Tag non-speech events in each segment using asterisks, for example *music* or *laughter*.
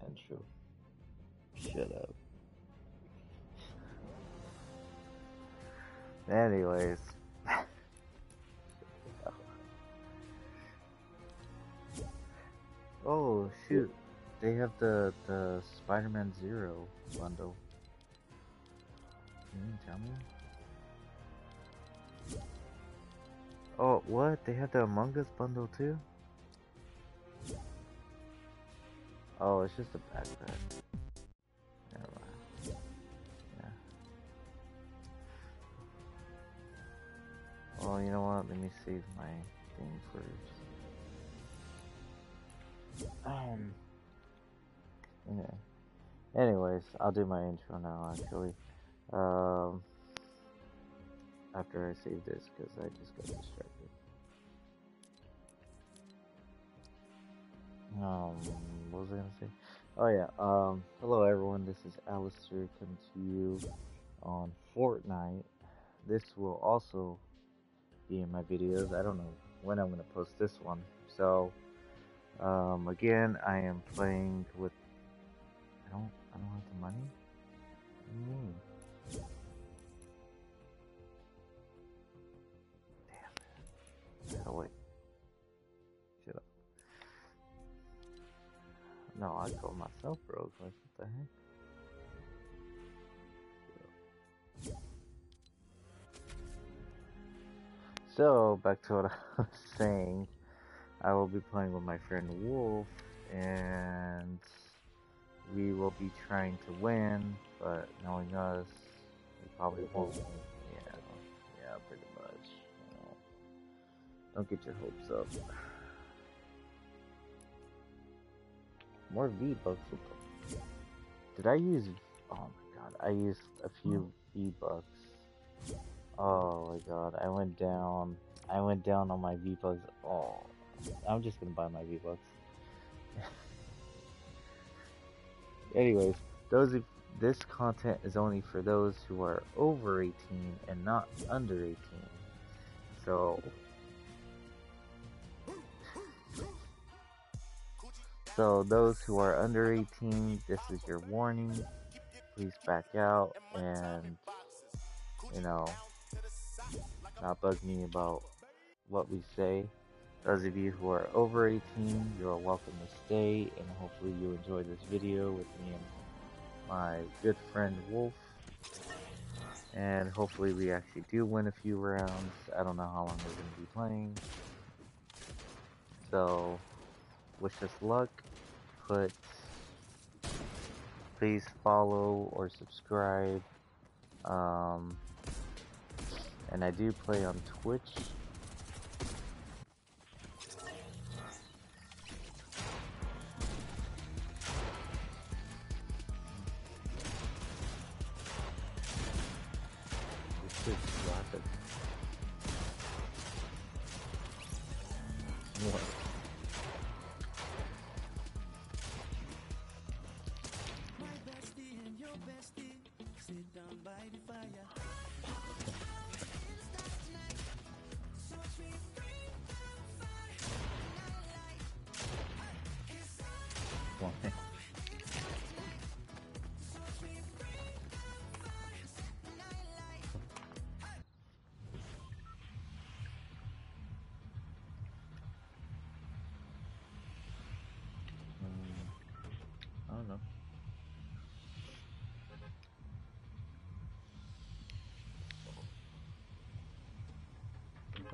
fucking intro. Shut up. Anyways. *laughs* oh shoot. They have the the Spider-Man Zero bundle. Can you tell me? Oh, what? They have the Among Us bundle too? Oh, it's just a backpack. Never mind. Yeah. Well, you know what? Let me save my thing first. Um. Okay. Anyways, I'll do my intro now, actually. Um. After I save this, because I just got distracted. Um, what was I gonna say? Oh yeah, um, hello everyone, this is Alastor coming to you on Fortnite. This will also be in my videos. I don't know when I'm gonna post this one. So, um, again, I am playing with, I don't, I don't have the money? Damn. Oh wait. No, I call myself broke. What the heck? So, back to what *laughs* I was saying. I will be playing with my friend Wolf, and we will be trying to win, but knowing us, we probably won't. Yeah, yeah, pretty much. Don't get your hopes up. More V-Bucks. Did I use... Oh my god, I used a few V-Bucks. Oh my god, I went down... I went down on my V-Bucks. Oh, I'm just gonna buy my V-Bucks. *laughs* Anyways, those of, this content is only for those who are over 18 and not under 18. So, So those who are under 18, this is your warning. Please back out and, you know, not bug me about what we say. Those of you who are over 18, you're welcome to stay and hopefully you enjoy this video with me and my good friend Wolf. And hopefully we actually do win a few rounds. I don't know how long we're going to be playing. So, wish us luck. Put please follow or subscribe. Um, and I do play on Twitch.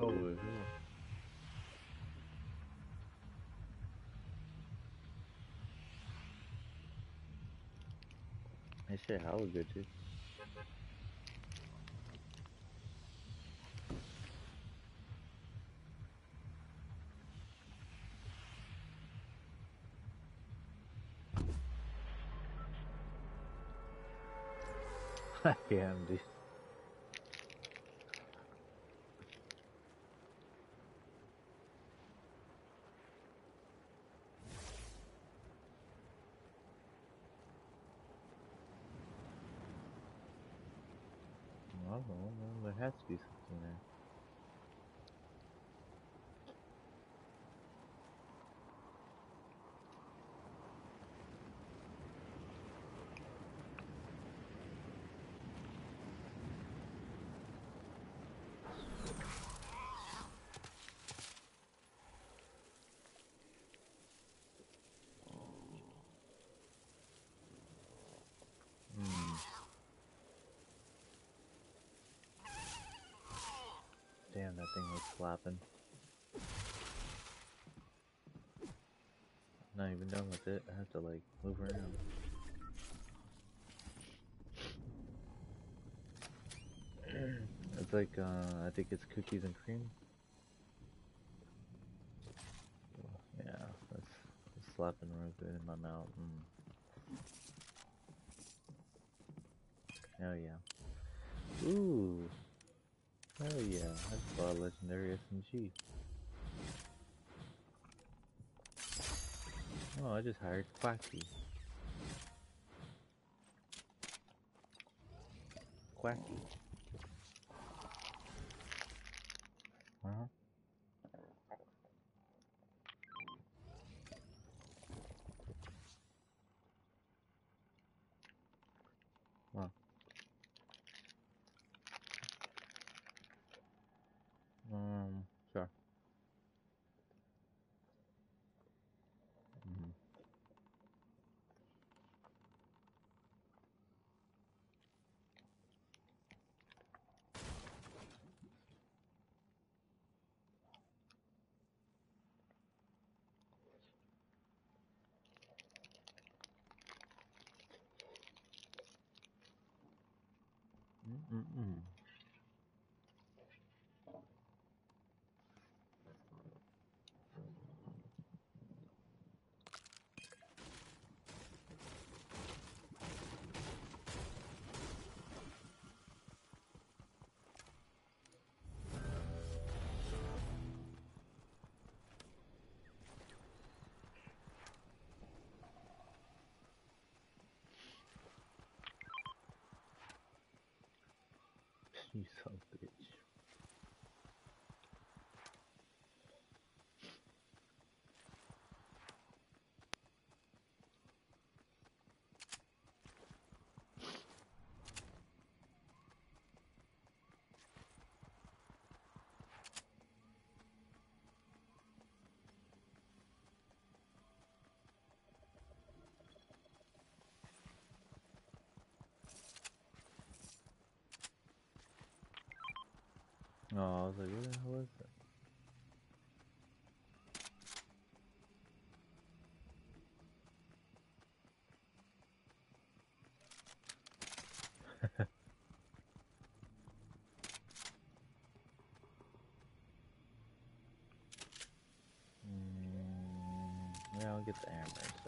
Wait, who? That shit hella good too. I am, dude. I don't know, man, something there. thing was slapping. Not even done with it. I have to like move around. *clears throat* it's like uh, I think it's cookies and cream. Yeah, that's, that's slapping real good in my mouth. Mm. Hell yeah. Ooh. Hell yeah. I saw a legendary SMG. Oh, I just hired Quacky. Quacky. Uh huh. Wow. Um, sure. Mm -mm. Mm You son of a bitch. Oh, I was like, what the hell is that? *laughs* Mm, yeah, I'll get the hammer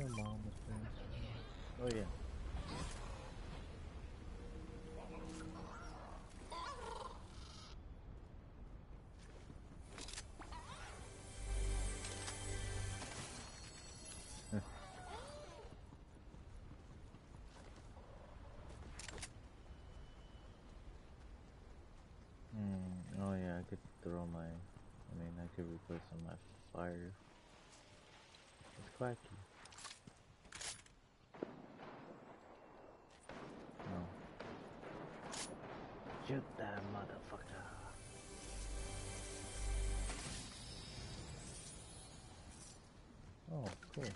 Your mom was playing Oh yeah. *laughs* Hmm. Oh yeah, I could throw my. I mean, I could replace of my fire. It's quacky. Cool.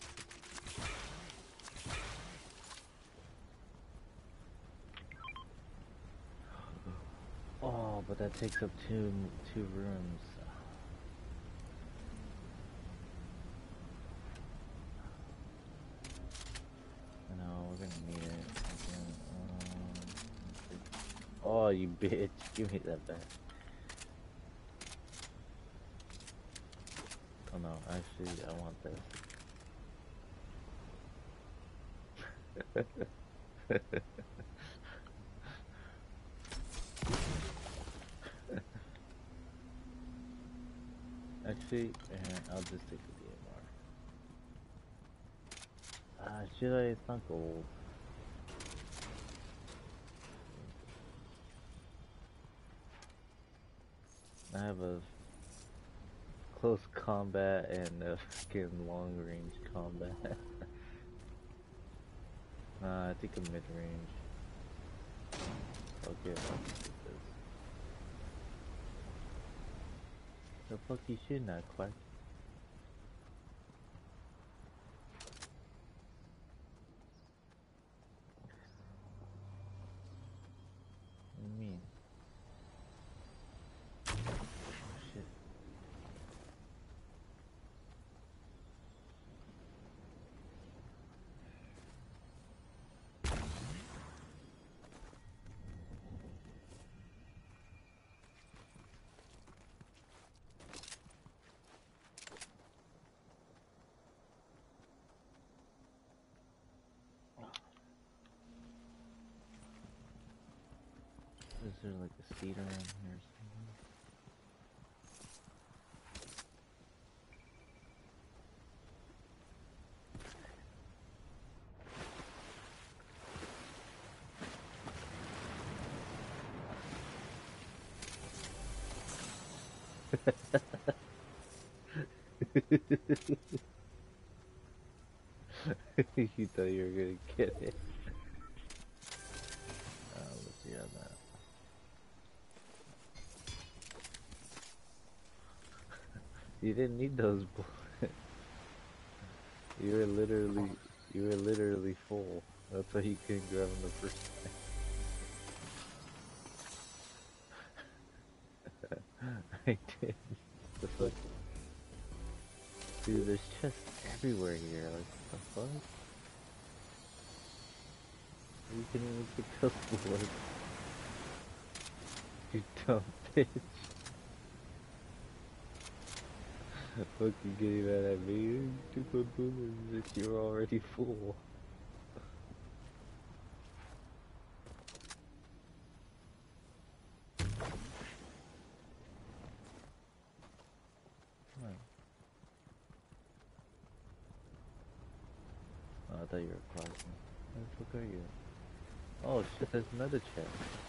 Oh, but that takes up two two rooms. Know we're gonna need it. Um, oh, you bitch! Give me that back. Oh no, actually, I want this. *laughs* Actually, eh, I'll just take the DMR. Ah, uh, should I? It's not gold. I have a close combat and a fucking long range combat. *laughs* nah, I think a mid range. Okay. The fuck you shooting at, Quack? Is there like a seat around here *laughs* you thought you were gonna get it. You didn't need those bullets. *laughs* you were literally, you were literally full. That's why you couldn't grab them the first time. *laughs* I did. The fuck? Dude, there's chests everywhere here. Like, the fuck? You can even pick those *laughs* bullets. You dumb bitch. Fucking getting mad at me. Put bullets if you're already full. Oh, I thought you were crossing. Where the fuck are you? Oh shit, there's another chest.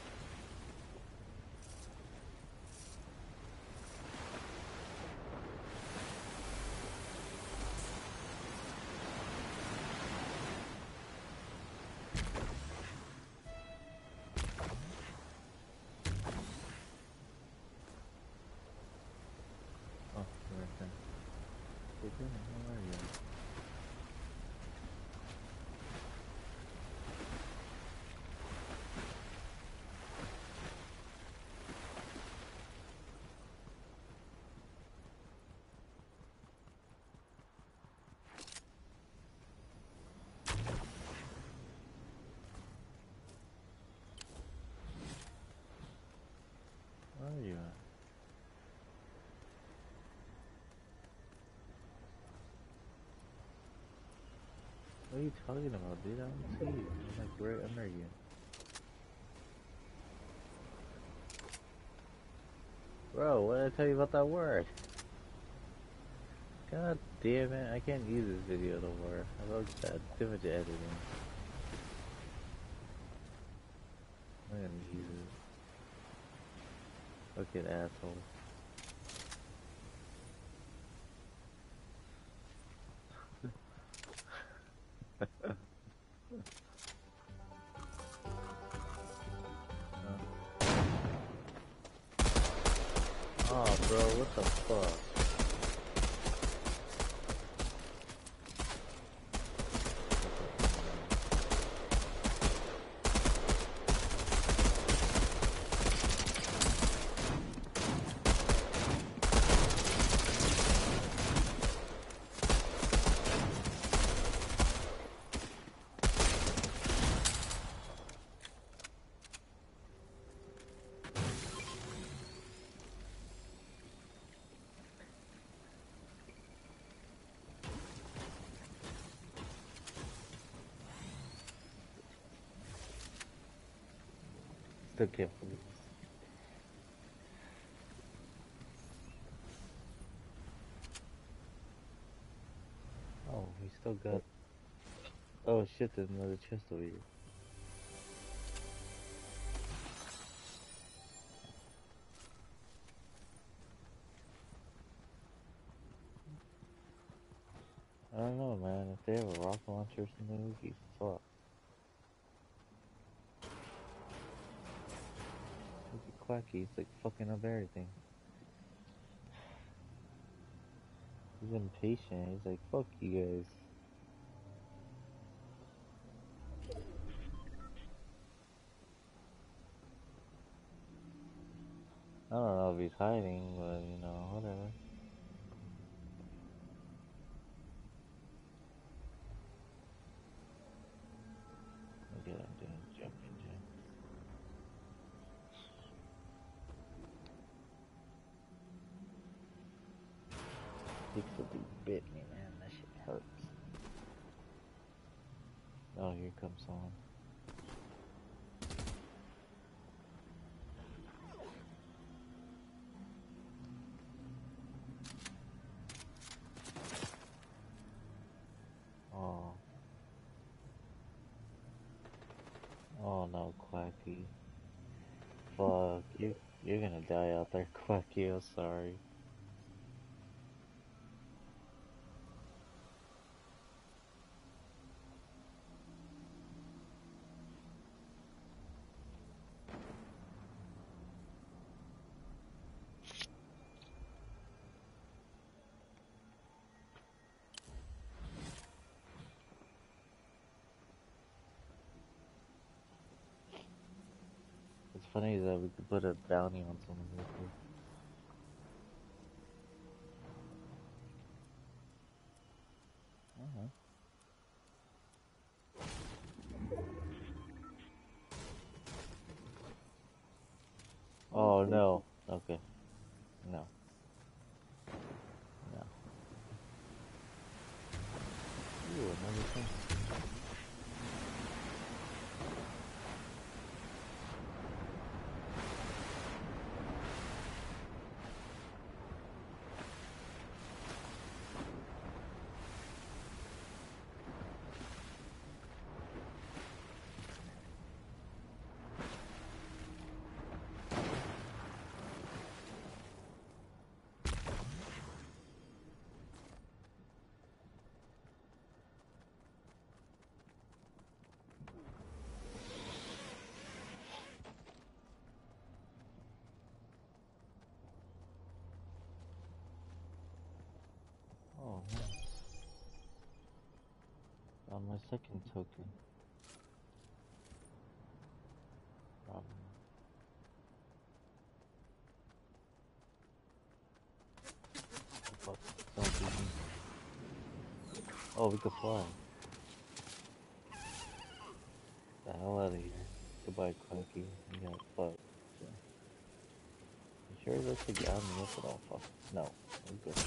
What are you talking about, dude? I don't see you. I'm like right under you. Bro, what did I tell you about that word? God damn it, I can't use this video no more. I love that. Much editing. I'm gonna use it. Fucking asshole. What the fuck? Listen. Oh, we still got... Oh shit, there's another chest over here. I don't know, man. If they have a rocket launcher or something, we fuck. Quacky, he's like fucking up everything. He's impatient. He's like, fuck you guys. I don't know if he's hiding, but you know, whatever. Look at him doing jumping jacks. Pixel bit me, man. That shit hurts. Oh, here comes someone. Oh. Oh no, Quacky. Fuck, you, you're gonna die out there, *laughs* Quacky. I'm sorry. Funny that we could put a bounty on someone real quick. Uh-huh. Oh no. Okay. No. No. Ooh, another thing. Oh man. On my second token. Problem. Oh, we could fly. The hell out of here. Goodbye, Clunky. You got fucked. You sure that's the guy at all? Fuck. No. We're good.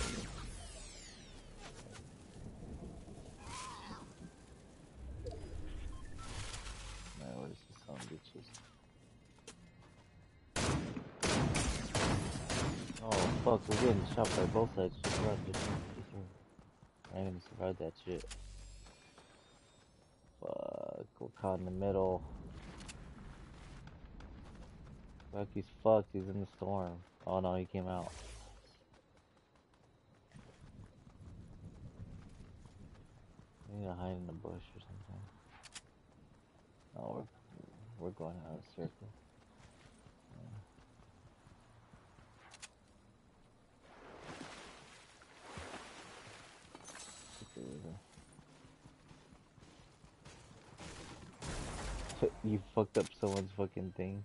Man, where's the son of bitches? Oh fuck, we're getting shot by both sides. Just run, just run, just run. I ain't gonna survive that shit. Fuck, we're caught in the middle. Fuck, he's fucked, he's in the storm. Oh no, he came out. We need to hide in the bush or something. Oh, we're, we're going out of circle. You fucked up someone's fucking thing.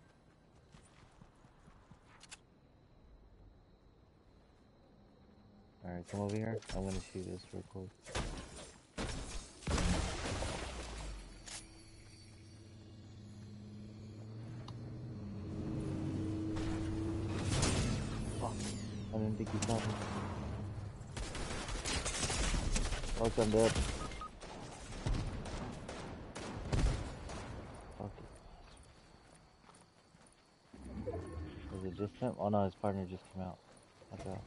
Alright, come over here. I'm gonna shoot this real quick. I didn't think he saw me. Fuck, I'm dead. Fuck it. It just him? Oh no, his partner just came out. Out.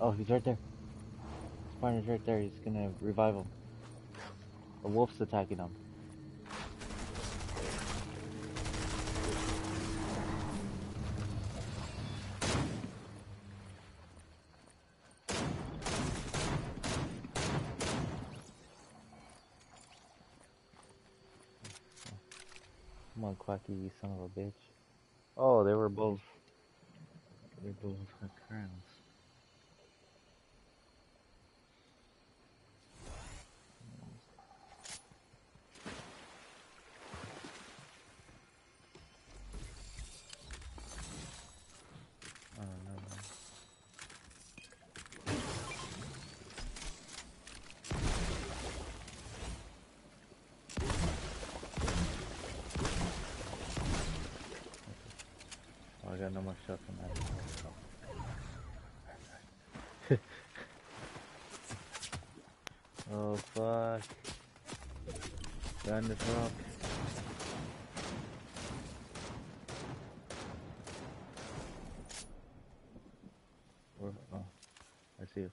Oh, he's right there. His partner's right there. He's gonna revive him. The wolf's attacking him. Quacky, you son of a bitch. Oh, they were both. They both had crowns. Oh no. Oh, I got no more shots on that. oh fuck. This rock. Where, oh, I see you.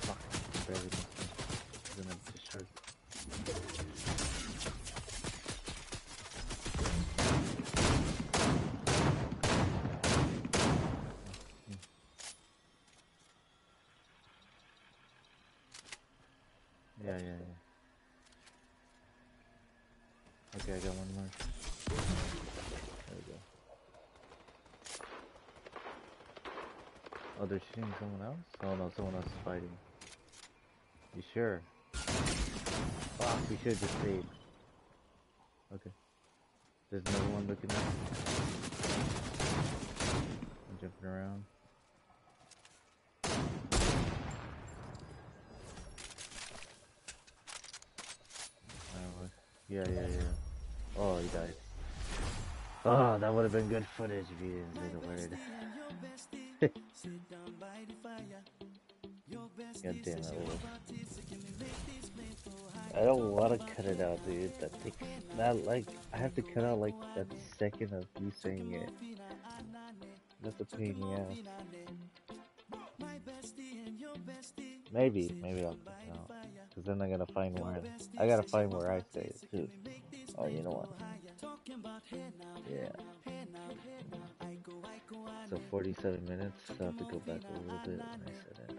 Fuck, barely missed him. Gonna destroy. Yeah, yeah, yeah. Okay, I got one more. There we go. Oh, they're shooting someone else? Oh no, someone else is fighting. You sure? Fuck, we should just stayed. Okay. There's another one looking up. I'm jumping around. Uh, yeah, yeah, yeah. Oh, he died. Oh, that would have been good footage if you didn't say the word. *laughs* God damn it, Wolf. I don't want to cut it out, dude. That takes that like I have to cut out like that second of you saying it. That's a pain in the ass. Maybe, maybe I'll it out. Cause then I gotta find where I gotta find where I say it too. Oh, you know what? Yeah. So 47 minutes. So I have to go back a little bit when I said it.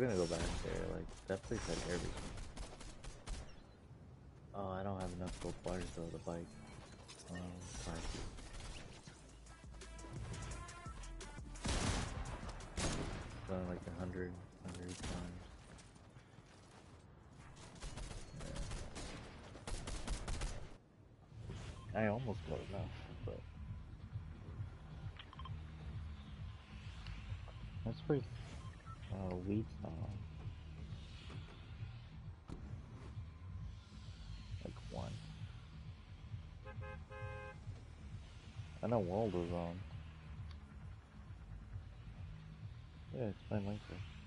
we're gonna go back there. Like that place had everything. Oh, I don't have enough gold bars though. The bike. Um, sorry. Done like a hundred, hundred times. Yeah. I almost got enough, Uh, wheat's. Like one. I know Waldo's on. Yeah, it's my Minecraft.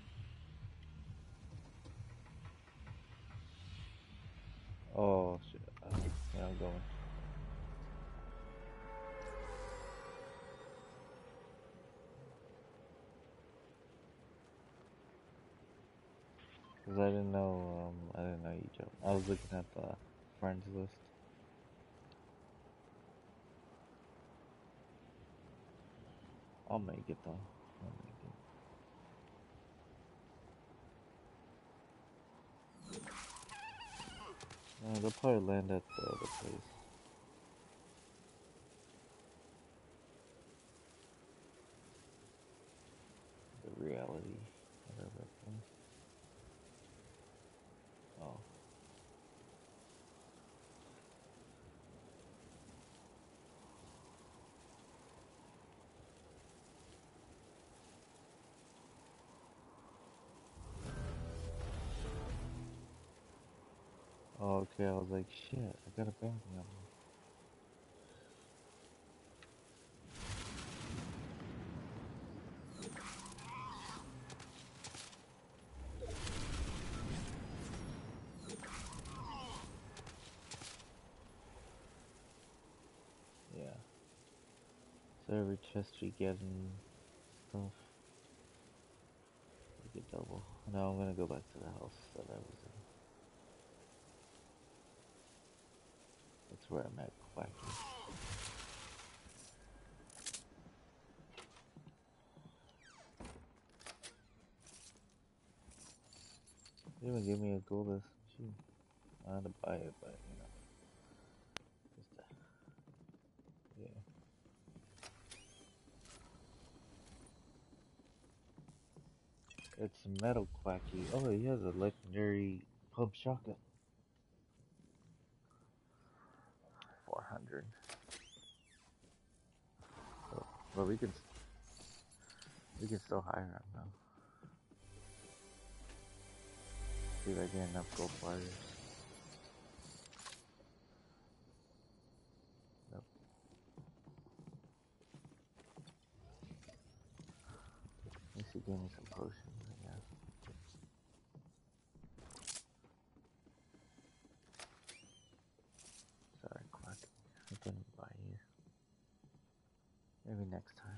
Cause I didn't know, um, I didn't know you jumped. I was looking at the friends list. I'll make it though. Make it. Uh, they'll probably land at the other place. The reality, okay, I was like, shit, I got a bounty on me. Yeah. So every chest we get and stuff, we get double. Now I'm gonna go back to the house that I was in. That's where I met Quacky. They even gave me a gold. I had to buy it, but you know, just uh, yeah. It's metal Quacky. Oh, he has a legendary pump shotgun. 400. So, but we can we can still hire him though. See if I get enough gold wires. Nope. Me some potions, I guess. Sorry, Quacky. I couldn't buy you. Maybe next time.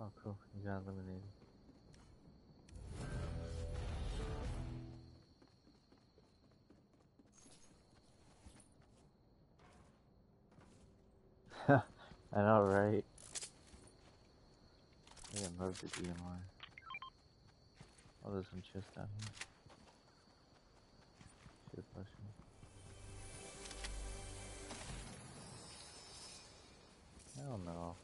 Oh, cool. You got eliminated. *laughs* I know, right? I I love the DMR. Oh, there's some chests down here. Shit, push. Hell no.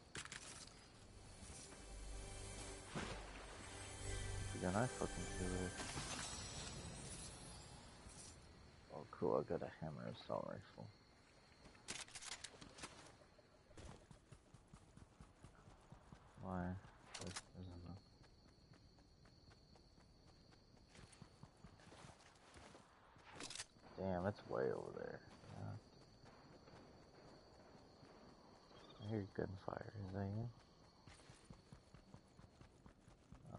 Then I fucking do it. Oh, cool. I got a hammer assault rifle. Why? There's, there's enough. Damn, that's way over there. Yeah. I hear gunfire. Is that you? Oh,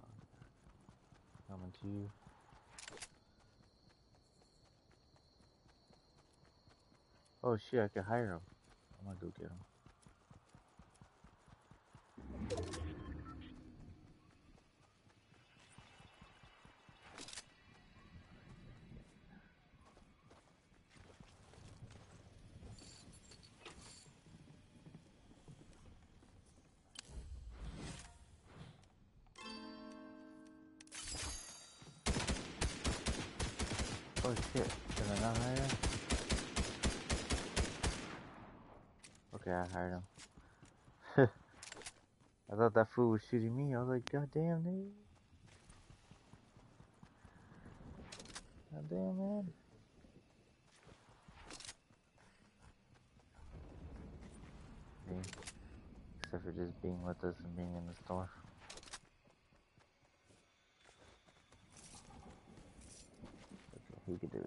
coming to you. Oh shit, I can hire him. I'm gonna go get him. Hired him. *laughs* I thought that fool was shooting me. I was like, God damn, dude. God damn, man. Except for just being with us and being in the store. He could do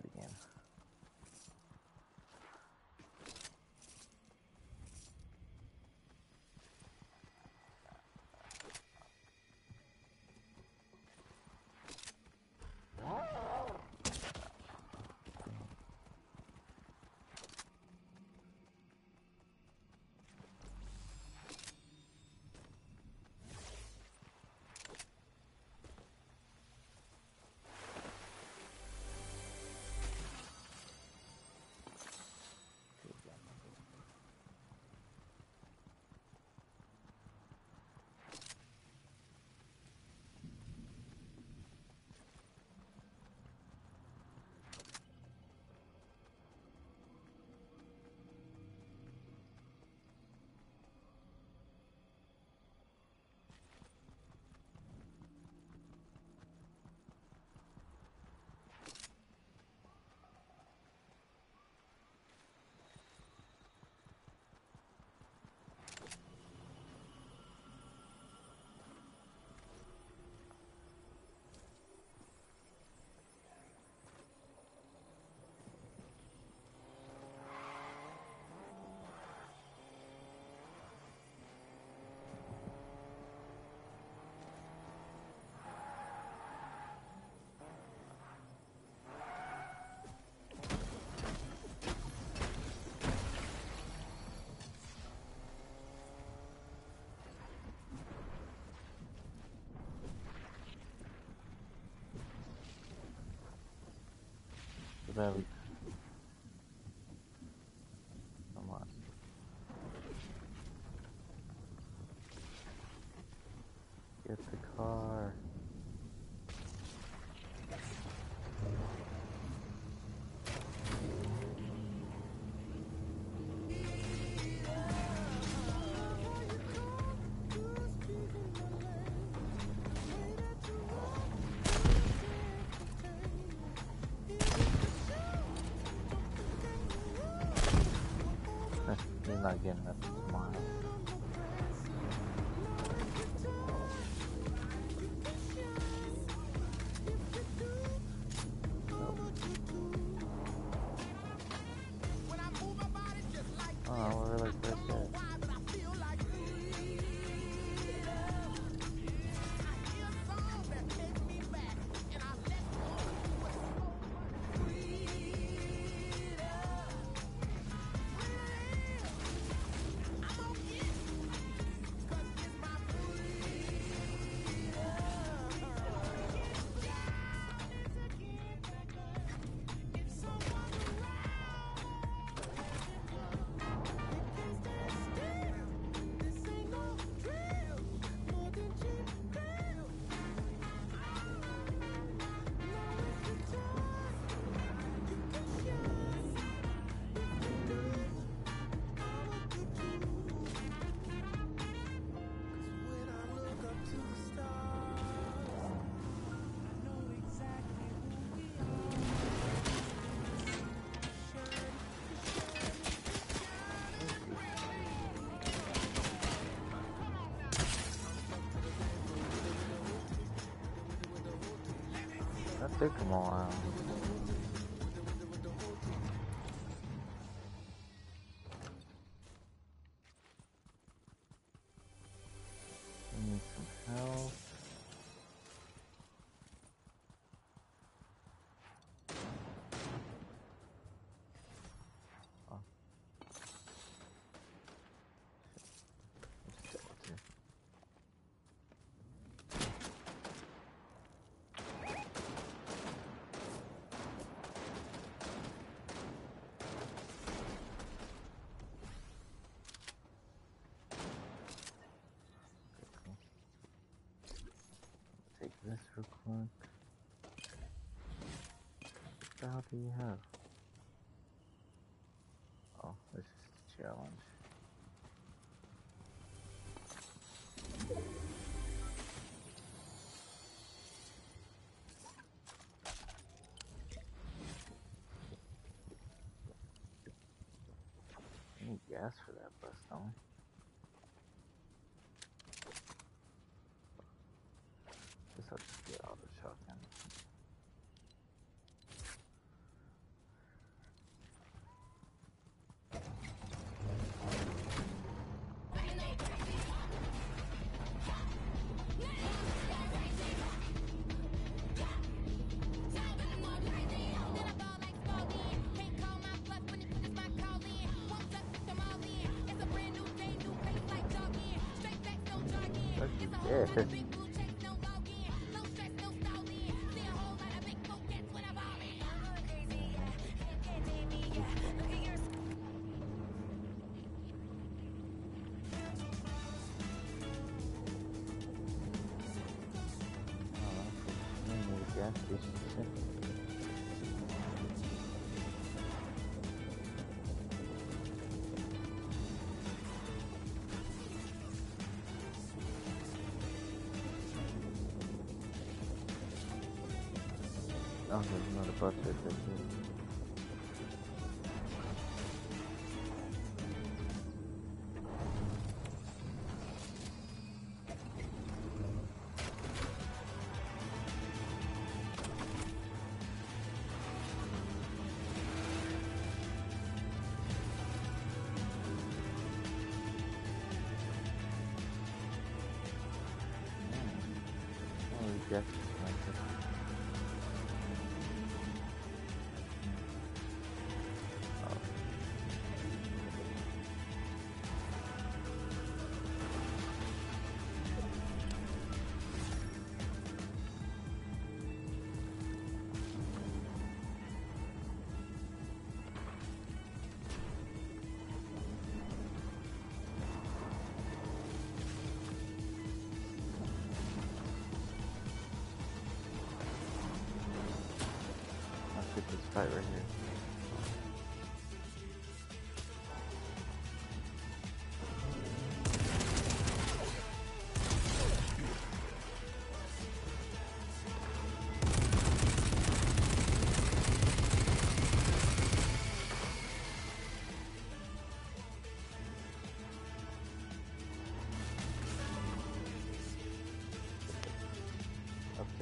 event. Come on. Get the car. You're That this real quick. What the hell do you have? Oh, this is the challenge. Need gas for that bus, don't? Gas station. Oh, there's another bus right there too.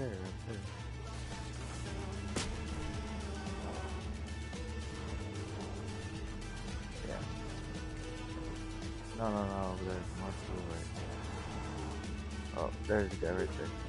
There, up there. Yeah. No, no, no, over there. Right. Oh, there's the guy right there.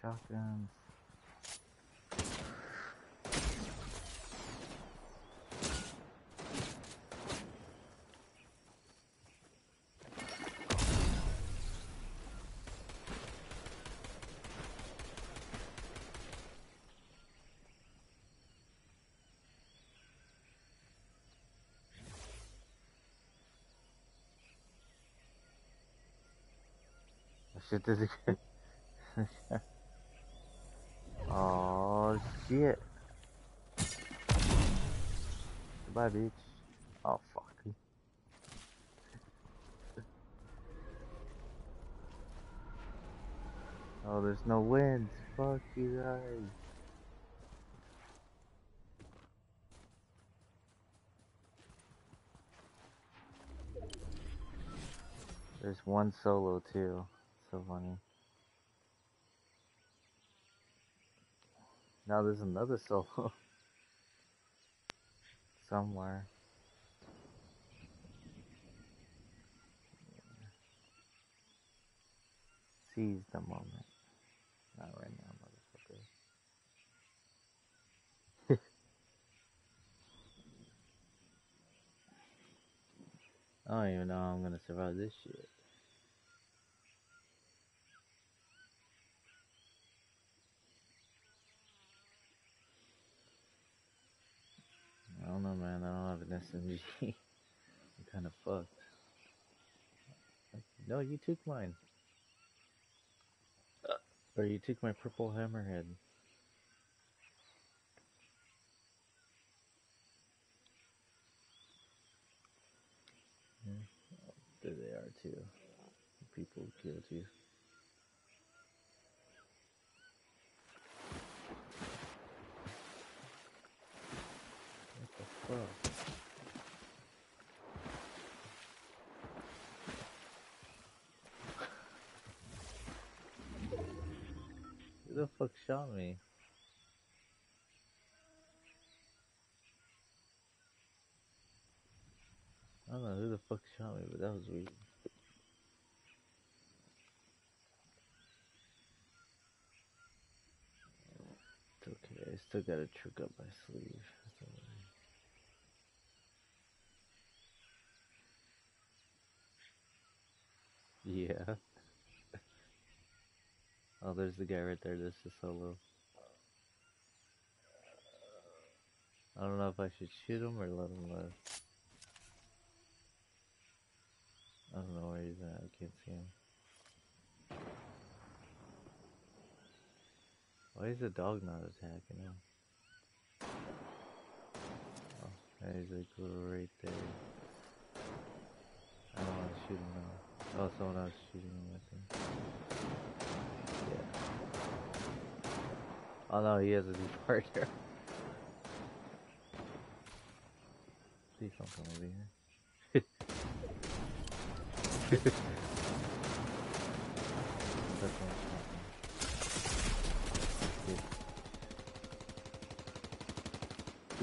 Shotguns. Shit, this *laughs* again. *laughs* oh shit. Goodbye, bitch. Oh fuck. Oh, there's no winds. Fuck you guys. There's one solo too. So funny. Now there's another solo. *laughs* Somewhere. Seize the moment. Not right now, motherfucker. *laughs* I don't even know how I'm gonna survive this shit. I don't know, man. I don't have an SMG. *laughs* I'm kind of fucked. No, you took mine. Uh, Or you took my purple hammerhead. Yeah. There they are too. People killed you. What the Who the fuck shot me? I don't know who the fuck shot me, but that was weird. It's okay, I still got a trick up my sleeve. That's alright. Yeah. *laughs* Oh, there's the guy right there. This is solo. I don't know if I should shoot him or let him live. I don't know where he's at. I can't see him. Why is the dog not attacking him? Oh, yeah, he's like right there. I don't want to shoot him now. Oh, someone else shooting him, I think. Yeah. Oh no, he has a. *laughs* Please don't come over here. *laughs*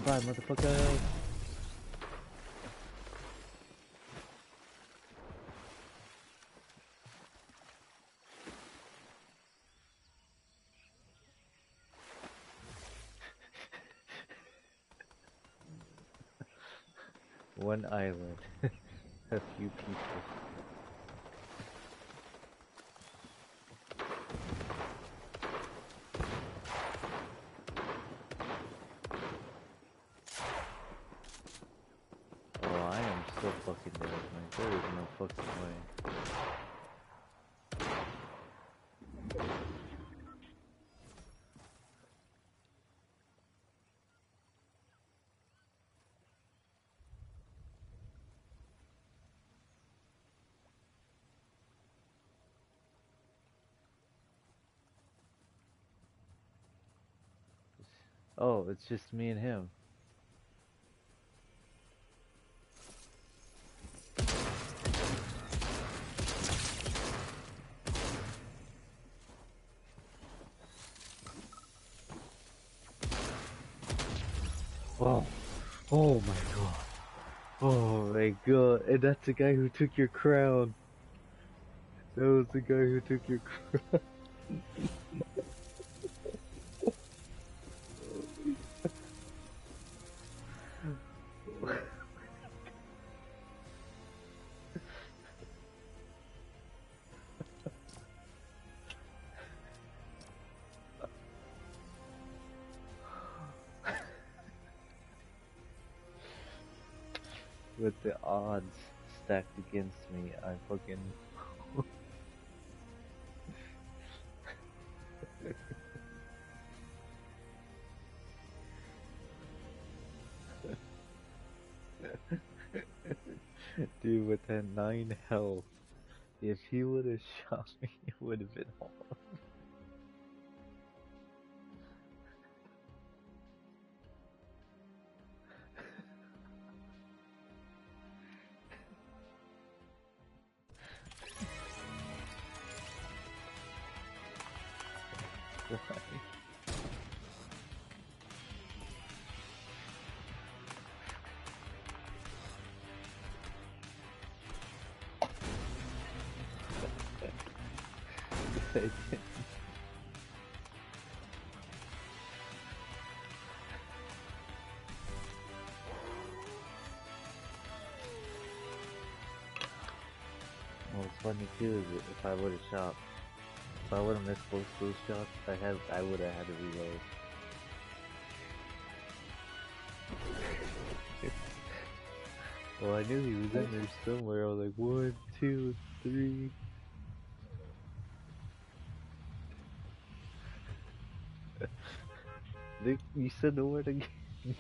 Goodbye, motherfucker! One island. *laughs* a few people. Oh, I am so fucking dead, man. There is no fucking way. Oh, it's just me and him. Oh, oh my god. Oh my god. And that's the guy who took your crown. That was the guy who took your *laughs* crown. With the odds stacked against me, I fucking. 9 health, if he would have *laughs* shot me, it would have been hard. If I would have shot, if I would have missed both those shots, I have, I would have had to reload. *laughs* well, I knew he was in there somewhere. I was like, one, two, three. *laughs* You said the word again. *laughs*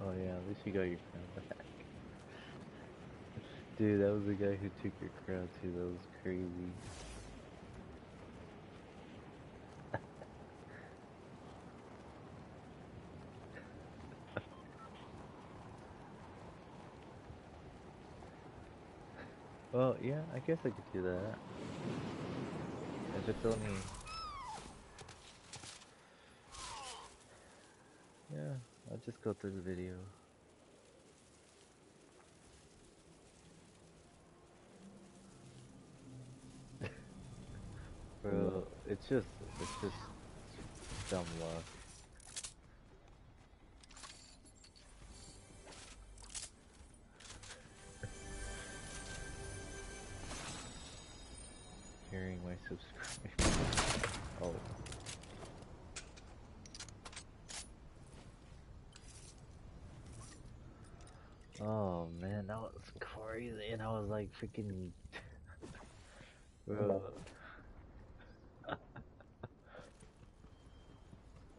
Oh yeah, at least you got your crown back. Dude, that was the guy who took your crown too, that was crazy. *laughs* well, yeah, I guess I could do that. I just only... Yeah, I'll just go through the video. Bro, it's just, it's just dumb luck. *laughs* Hearing my subscribers. Oh. Oh man, that was crazy, and I was like freaking. *laughs* Bro.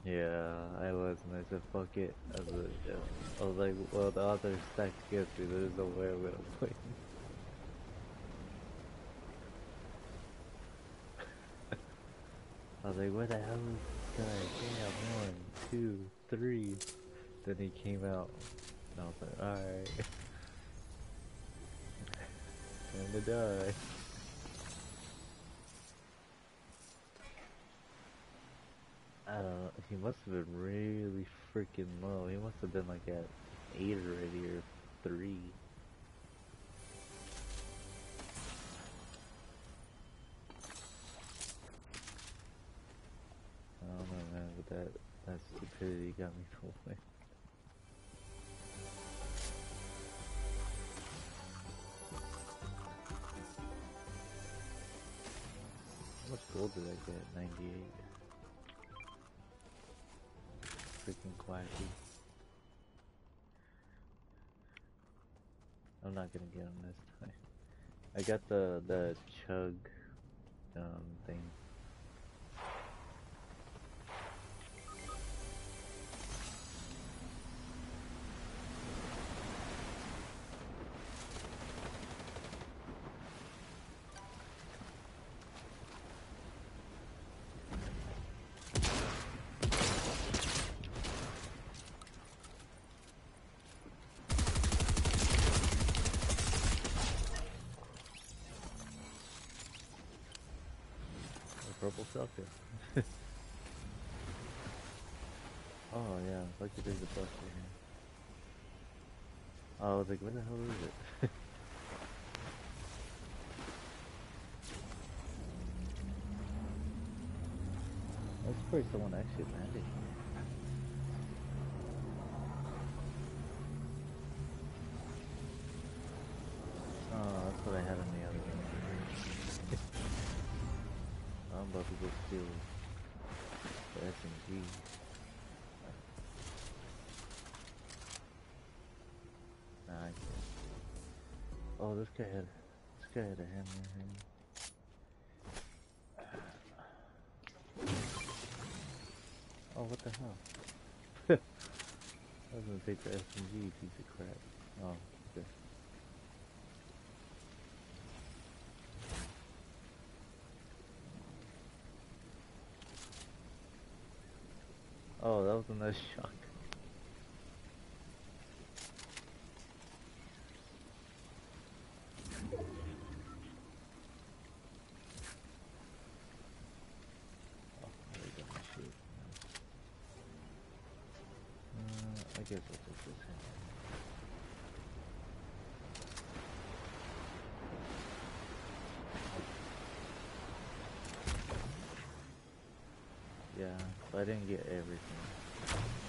Yeah, I was, and I said, fuck it. I was, I was like, well, the other stacked against me, there's no way I'm gonna win. I was like, where the hell is this guy? Damn, one, two, three. Then he came out, and I was like, alright. Time *laughs* to die. I don't know. He must have been really freaking low. He must have been like at eight already or three. I don't know, man. But that that stupidity got me to win. How much gold did I get? 98. Freaking. I'm not gonna get him this time. I got the the chug um thing. *laughs* oh yeah, at there's a bus here. Oh, I was like, where the hell is it? *laughs* That's probably someone actually landed here. Oh, that's what I had in the other one. I'm about to go steal the SMG. Nah, I can't. Oh, this guy had, this guy had a hammer here. Oh, what the hell? *laughs* I was gonna take the SMG, piece of crap. Oh, okay. Oh, that was a nice shot. Oh, there we go, my shoot. Uh, I guess I'll take this hammer. Yeah, but I didn't get everything.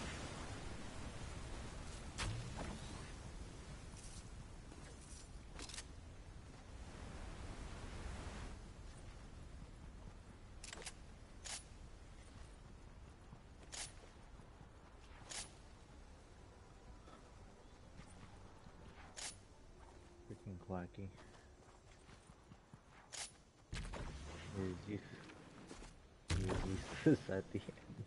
Here's you. Here's useless at the end.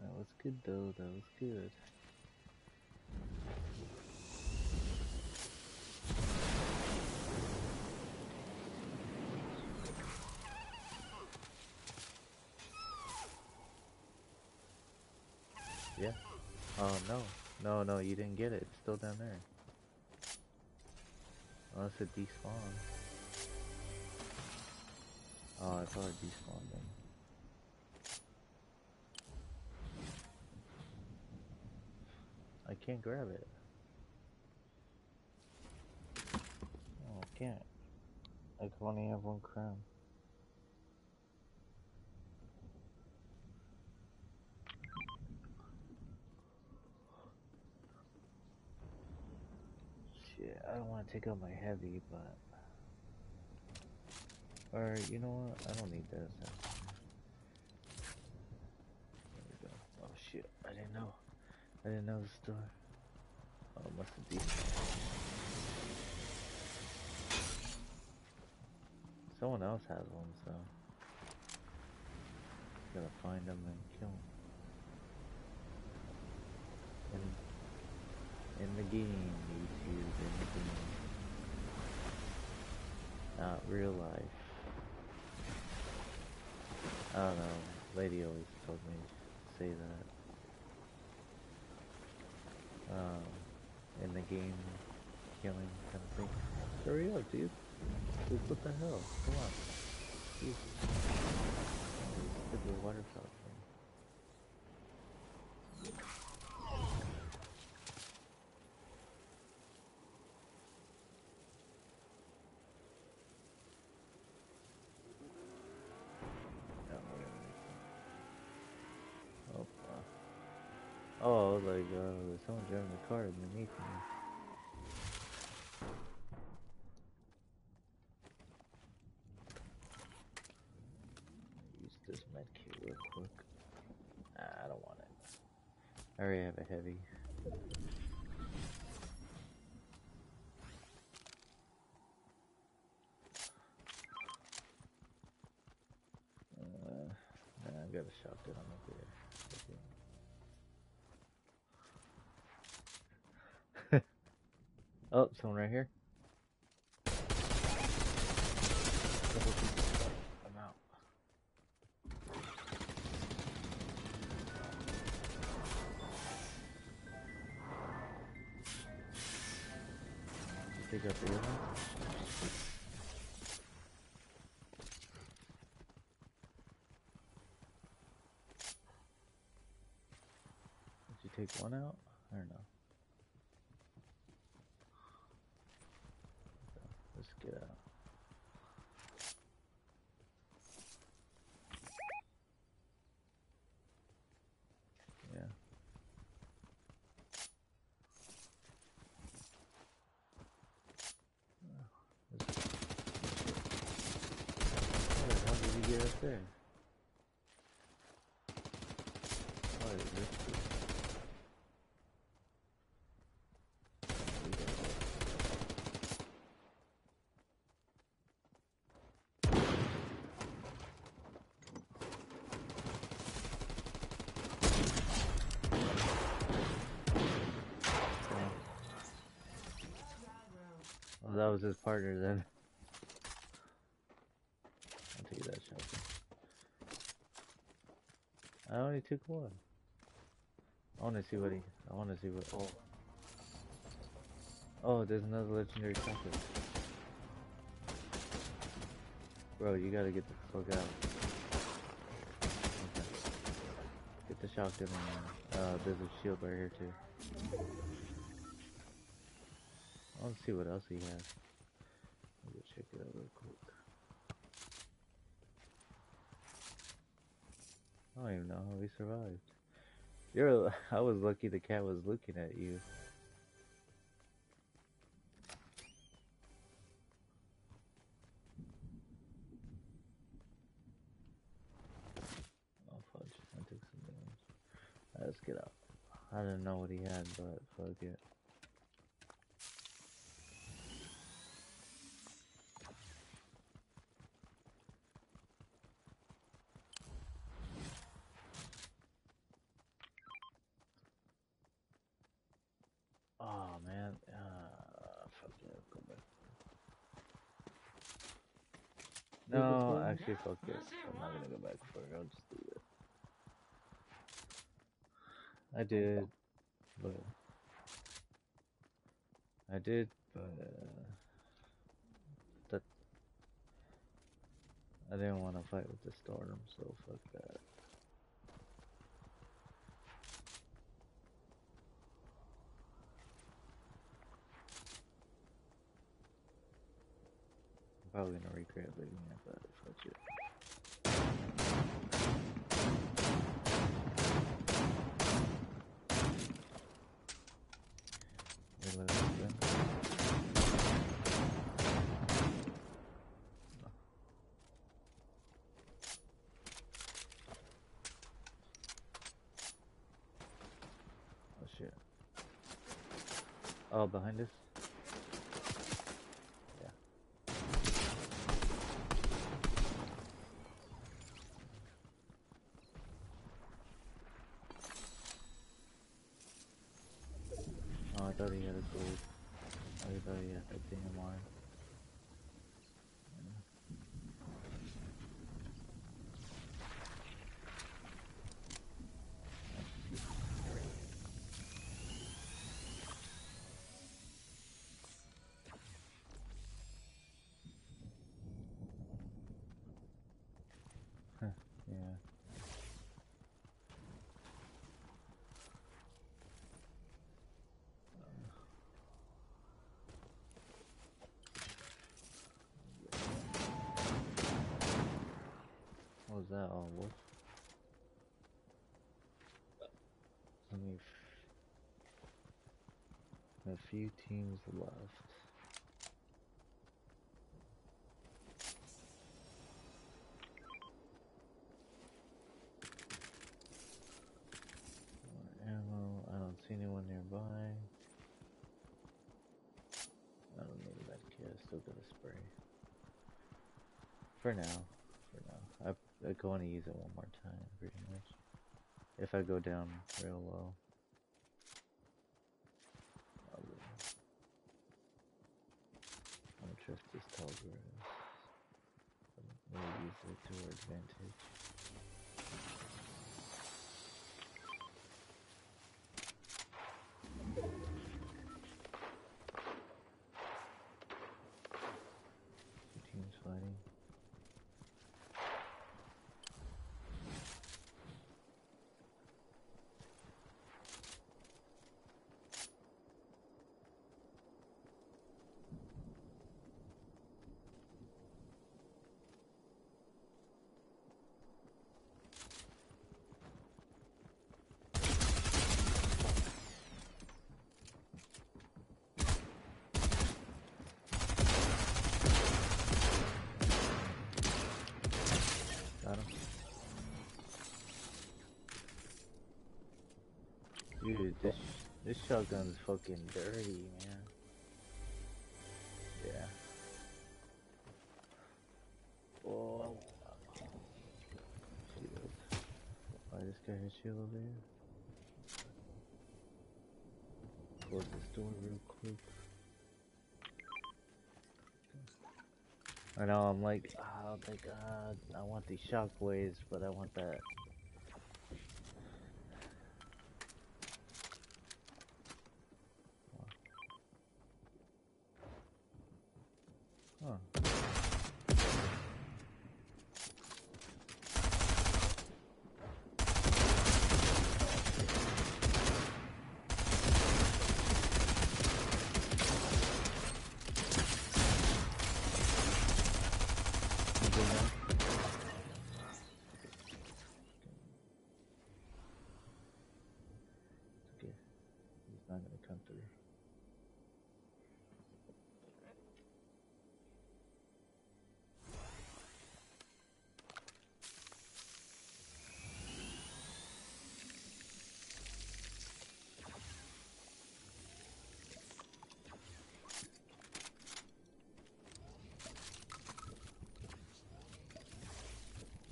That was good though, that was good. Yeah. Oh no. No, no, you didn't get it. It's still down there. Oh, Unless it despawned. Oh, I thought it despawned then. I can't grab it. Oh, I can't. I can only have one crown. Shit, I don't want to take out my heavy, but... Or, you know what? I don't need this. There we go. Oh shit, I didn't know. I didn't know the store. Oh, must have been. Someone else has one, so. Gotta find them and kill them. In, in the game, YouTube, in the game. Not real life. I don't know. Lady always told me to say that. Um, in the game, killing kind of thing. Hurry up, dude. Dude, what the hell? Come on. Jesus. Stupid water fountain. Oh, uh, oh, like, uh, there's someone driving the car underneath me. Use this medkit real quick. Nah, I don't want it. I already have a heavy. Uh, nah, I got a shotgun up here. Oh, someone right here. I'm out. Take out the other. Take one out? I don't know. Okay, Let's get out. Yeah. Let's- How the hell did you get up there? What is this? We got it. Damn. Well, that was his partner then. I'll take that shot. I only took one. I want to see what he. I want to see what. Oh. Oh, there's another legendary chocolate. Bro, you gotta get the fuck out. Okay. Get the shotgun and uh, there's a shield right here too. Want see what else he has. Let me check it out real quick. I don't even know how he survived. You're. *laughs* I was lucky the cat was looking at you. Oh fudge! I took some damage. Let's get out. I didn't know what he had, but fuck it. Oh man, uh, fuck it, go back. Fuck it. I'm not gonna go back for it. I'll just do it. I did, but I did, but uh, that I didn't want to fight with the storm, so fuck that. probably gonna regret leaving it, but fuck it. Oh, oh, behind us? That? What? Only f- a few teams left. Ammo. I don't see anyone nearby. I don't need that kit. I still got a spray. For now. For now. I, I go want to use it one more time, pretty much. If I go down real low. I will. I don't trust this grass. We'll use it to our advantage. Two teams fighting. Got him. Dude, this this shotgun's fucking dirty, man. Yeah. Oh. Shield. Why this guy has shield over here? Close this door real quick. I know, I'm like, oh my god, I want these shockwaves, but I want that. Huh. You good now? Okay. He's not gonna come through.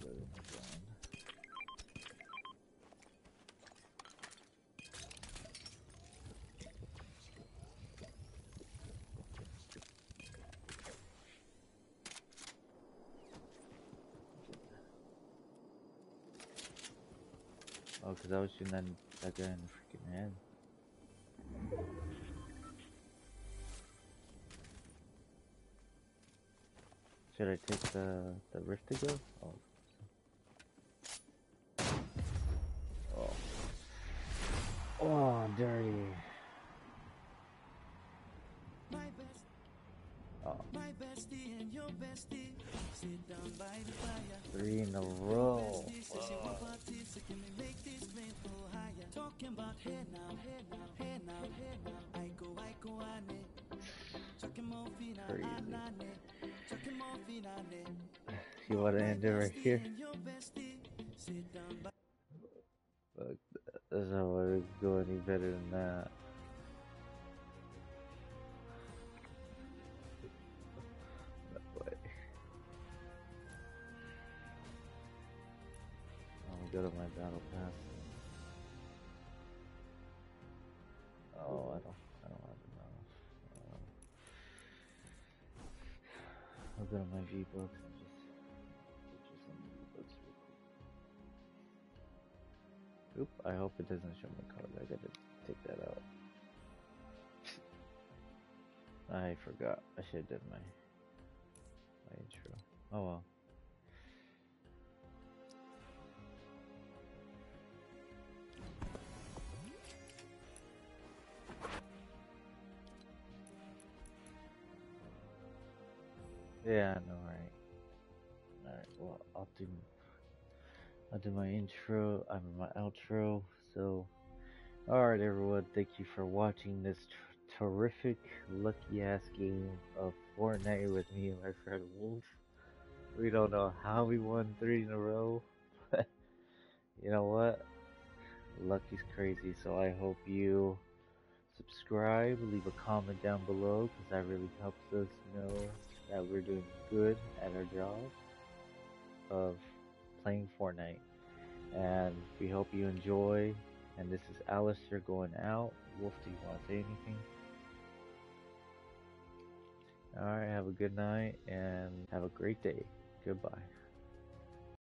Where am I going? Oh, because I was shooting that, that guy in the freaking head. Should I take the the rift to go? Oh. Oh. Oh, dirty. My best, Oh, my bestie and your bestie sit down by the fire. three in a row talking about hey now, hey now, hey now, hey now. I go, I go, ane. Chucking Chuck him off. *sighs* You want to end it right here? Fuck, there's no way to go any better than that. i'm go to my battle pass. Oh, I don't, I don't have enough. Uh, I'll go to my V-Bucks and just purchase some V books real quick. Oop! I hope it doesn't show my card. I gotta take that out. *laughs* I forgot. I should have done my my intro. Oh well. Yeah, I know, right? Alright, well, I'll do, I'll do my intro, I mean my outro, so, alright everyone, thank you for watching this terrific, lucky-ass game of Fortnite with me and my friend Wolf. We don't know how we won three in a row, *laughs* but, you know what? Lucky's crazy, so I hope you subscribe, leave a comment down below, because that really helps us know that we're doing good at our job of playing Fortnite. And we hope you enjoy. And this is Alastor going out. Wolf, do you want to say anything? Alright, have a good night and have a great day. Goodbye.